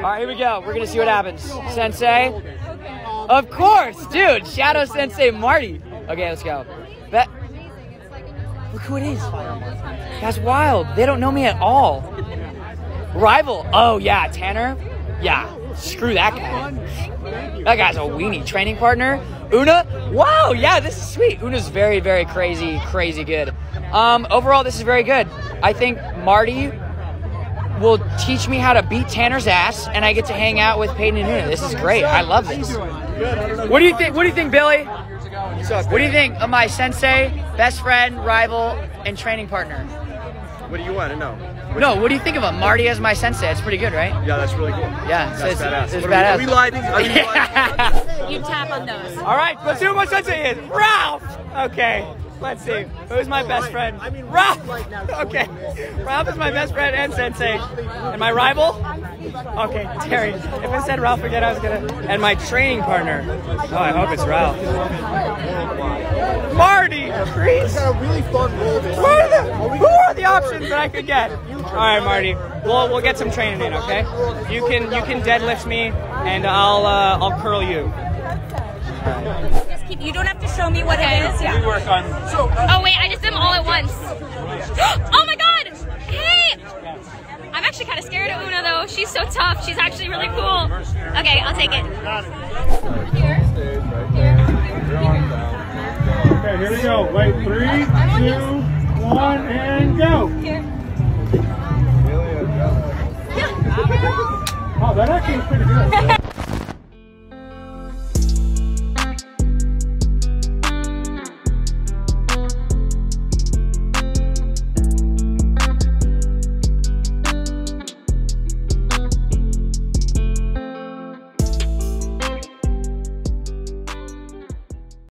All right, here we go. We're gonna see what happens. Sensei. Of course, dude. Shadow Sensei Marty. Okay, let's go. Look who it is. That's wild. They don't know me at all. Rival. Oh yeah, Tanner. Yeah. Screw that guy. That guy's a weenie. Training partner. Oona. Wow. Yeah, this is sweet. Oona's very, very crazy, crazy good. Um, overall, this is very good. I think Marty will teach me how to beat Tanner's ass, and I get to hang out with Peyton and Oona. This is great. I love this. What do you think? What do you think, Billy? What do you think of my sensei, best friend, rival, and training partner? What do you want to know? No, what do you think of him? Marty as my sensei. It's pretty good, right? Yeah, that's really cool. Yeah, so That's it's, badass. it's What are we, are we lighting? Are we lighting? You tap on those. All right, let's see who my sensei is. Ralph. Okay, let's see. Who's my best friend? Ralph. Okay, Ralph is my best friend and sensei. And my rival? Okay, Terry. If it said Ralph again, I was gonna. And my training partner. Oh, I hope it's Ralph. Marty. Chris. got a really fun role are the, who are the options that I could get? All right, Marty. We'll we'll get some training in, okay? You can you can deadlift me, and I'll uh, I'll curl you. Just keep. You don't have to show me what it is. Yeah. work on. Oh wait, I just did them all at once. oh my god! Hey! I'm actually kind of scared of Oona though. She's so tough. She's actually really cool. Okay, I'll take it. Okay, here we go. Wait, three, two, one, and go. Oh, that actually was pretty good.